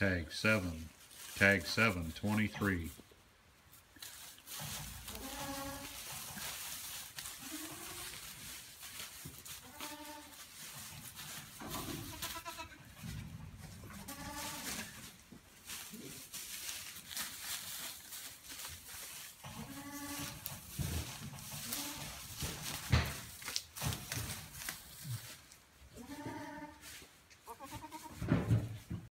tag 7, tag 7, 23.